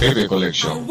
Baby Collection.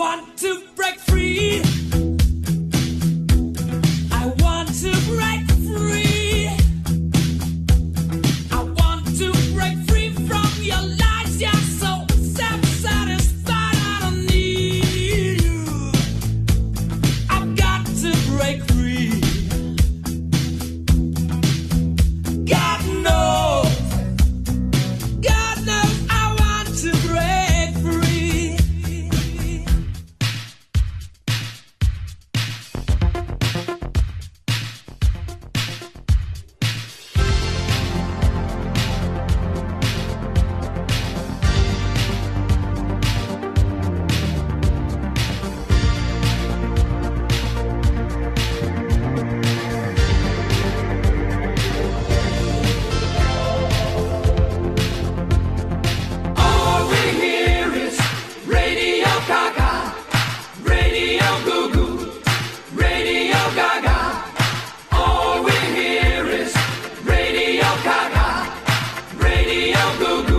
Radio Goo Goo.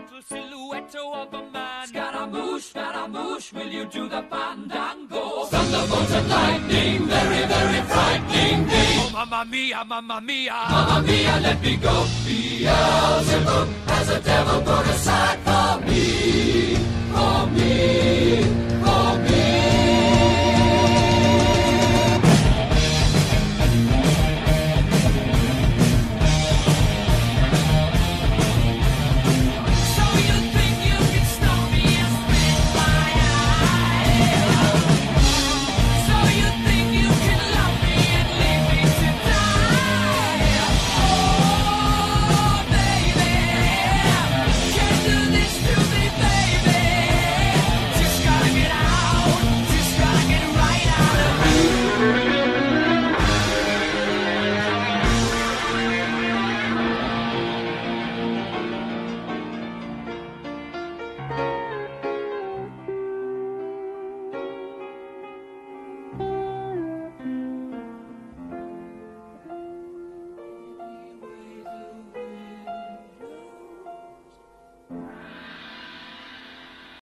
little silhouette of a man. Scaramouche, Scaramouche, will you do the fandango? Thunderbolt and lightning, very, very frightening me. Oh, mamma mia, mamma mia. Mamma mia, let me go. Beelzebub has a devil put aside for me, for me.